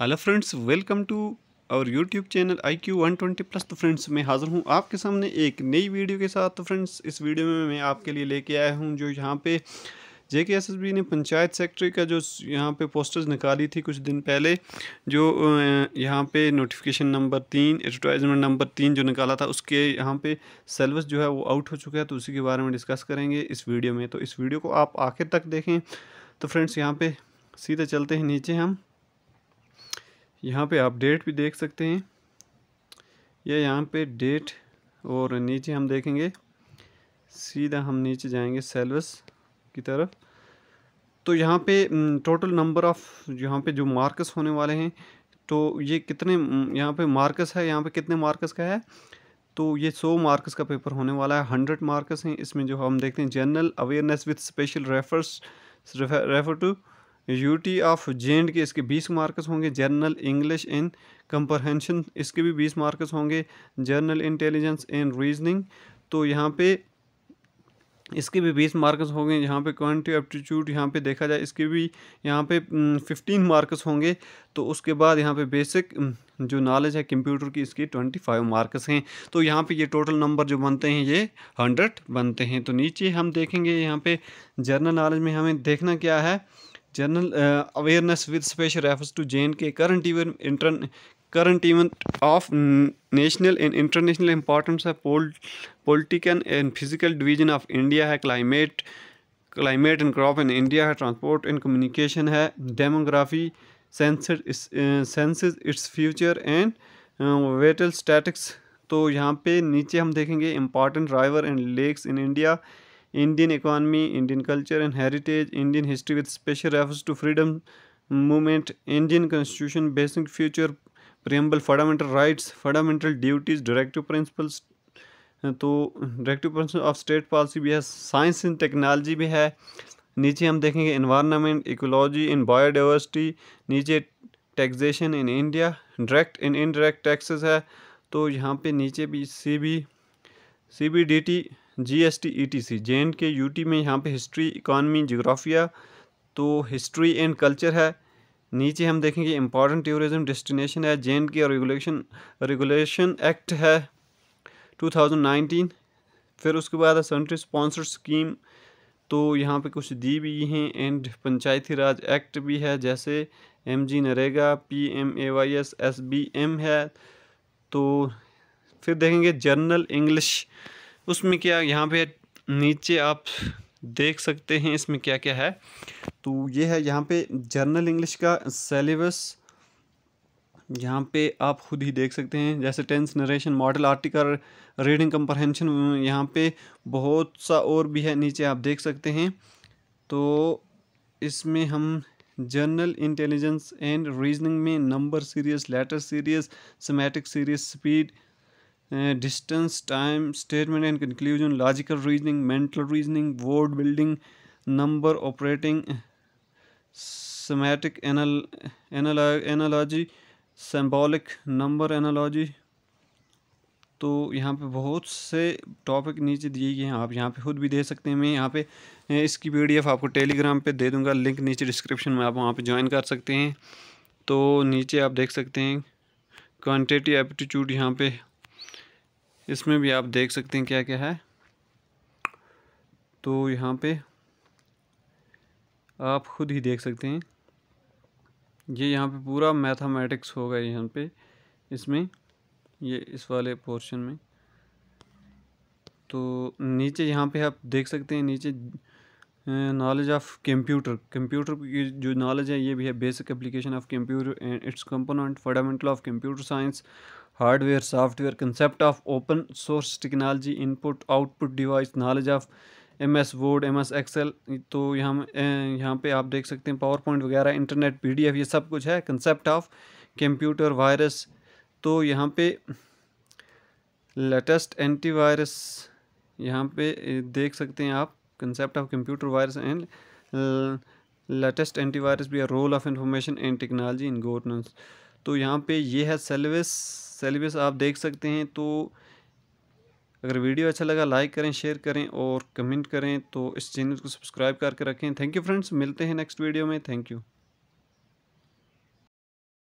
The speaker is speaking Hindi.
हेलो फ्रेंड्स वेलकम टू और YouTube channel I Q one twenty plus तो फ्रेंड्स मैं हाज़िर हूँ आपके सामने एक नई वीडियो के साथ। तो फ्रेंड्स इस वीडियो में मैं आपके लिए लेके आया हूँ जो यहाँ पे J K S S B ने पंचायत सेक्रेटरी का जो यहाँ पे पोस्टर्स निकाली थी कुछ दिन पहले, जो यहाँ पे नोटिफिकेशन नंबर तीन एडवर्टाइजमेंट नंबर तीन जो निकाला था, उसके यहाँ पे सेलेबस जो है वो आउट हो चुका है। तो उसी के बारे में डिस्कस करेंगे इस वीडियो में। तो इस वीडियो को आप आखिर तक देखें। तो फ्रेंड्स यहाँ पर सीधे चलते हैं नीचे हम। यहाँ पे आप डेट भी देख सकते हैं। ये यहाँ पे डेट और नीचे हम देखेंगे। सीधा हम नीचे जाएँगे सेलवस की तरफ़। तो यहाँ पे टोटल नंबर ऑफ़ यहाँ पे जो मार्कस होने वाले हैं तो ये कितने यहाँ पे मार्कस है, यहाँ पे कितने मार्कस का है? तो ये सौ मार्कस का पेपर होने वाला है हंड्रेड मार्कस हैं। इसमें जो हम देखते हैं general awareness with special refers refer to U T of J and K इसके बीस मार्क्स होंगे जर्नल इंग्लिश इन कंप्रहेंशन इसके भी बीस मार्क्स होंगे जर्नल इंटेलिजेंस इन रीजनिंग तो यहाँ पे इसके भी बीस मार्क्स होंगे यहाँ पे क्वान्टिटी एप्टीट्यूड यहाँ पे देखा जाए, इसके भी यहाँ पे फिफ्टीन मार्क्स होंगे। तो उसके बाद यहाँ पे बेसिक जो नॉलेज है कंप्यूटर की, इसकी ट्वेंटी फाइव मार्क्स हैं। तो यहाँ पे ये टोटल नंबर जो बनते हैं, ये हंड्रेड बनते हैं। तो नीचे हम देखेंगे यहाँ पे जर्नल नॉलेज में हमें देखना क्या है। General awareness with special refers to J and K current event inter current event of national and international importance है political and physical division of India है climate climate and crop in India है ट्रांसपोर्ट एंड कम्युनिकेशन है demography census its future and vital statistics तो यहाँ पे नीचे हम देखेंगे important river and lakes in India Indian economy Indian culture and heritage Indian history with special reference to freedom movement Indian constitution basic future preamble fundamental rights fundamental duties directive principles तो directive principle of state policy भी है साइंस एंड टेक्नोलॉजी भी है। नीचे हम देखेंगे इन्वायरमेंट इकोलॉजी इन बायोडाइवर्सिटी नीचे taxation in India direct in indirect taxes है। तो यहाँ पे नीचे भी C B C B D T G S T E T C J and K U T में यहाँ पे हिस्ट्री इकानमी जोग्राफिया तो हिस्ट्री एंड कल्चर है। नीचे हम देखेंगे इंपॉर्टेंट टूरिज़्म डेस्टिनेशन है। J and K regulation regulation act है 2019 फिर उसके बाद सेंट्रल स्पॉन्सर स्कीम तो यहाँ पे कुछ दी भी हैं एंड पंचायती राज एक्ट भी है। जैसे M G NREGA P M A Y S S B M है। तो फिर देखेंगे जर्नल इंग्लिश उसमें क्या यहाँ पे नीचे आप देख सकते हैं इसमें क्या क्या है। तो ये है यहाँ पे जर्नल इंग्लिश का सेलेबस यहाँ पे आप खुद ही देख सकते हैं, जैसे tense narration model article reading comprehension यहाँ पे बहुत सा और भी है, नीचे आप देख सकते हैं। तो इसमें हम जर्नल इंटेलिजेंस एंड रीजनिंग में number series letter series semantic series speed distance time statement and conclusion logical reasoning mental reasoning word building number operating semantic analogy symbolic number analogy तो यहाँ पे बहुत से टॉपिक नीचे दिए गए हैं, आप यहाँ पे खुद भी दे सकते हैं। मैं यहाँ पे इसकी पी डी एफ़ आपको टेलीग्राम पे दे दूँगा लिंक नीचे डिस्क्रिप्शन में आप वहाँ पे ज्वाइन कर सकते हैं। तो नीचे आप देख सकते हैं क्वान्टिटी एप्टीट्यूड यहाँ पे इसमें भी आप देख सकते हैं क्या क्या है। तो यहाँ पे आप खुद ही देख सकते हैं। ये यहाँ पे पूरा मैथमेटिक्स होगा यहाँ पे। इसमें, ये इस वाले पोर्शन में। तो नीचे यहाँ पे आप देख सकते हैं, नीचे नॉलेज ऑफ़ कंप्यूटर कंप्यूटर की जो नॉलेज है, ये भी है basic application of computer and its component fundamental of computer science hardware software concept of open source technology input output device knowledge of M S Word M S Excel तो यहाँ यहाँ पे आप देख सकते हैं पावर पॉइंट वगैरह इंटरनेट पी डी एफ़ ये सब कुछ है कंसेप्ट ऑफ़ कंप्यूटर वायरस तो यहाँ पे लेटेस्ट एंटीवायरस यहाँ पे देख सकते हैं आप concept of computer virus and latest antivirus भी role of information and technology in governance तो यहाँ पे ये है सेलेबस सेलेबस आप देख सकते हैं तो अगर वीडियो अच्छा लगा, लाइक करें, शेयर करें और कमेंट करें तो इस चैनल को सब्सक्राइब करके रखें। थैंक यू फ्रेंड्स, मिलते हैं नेक्स्ट वीडियो में। Thank you.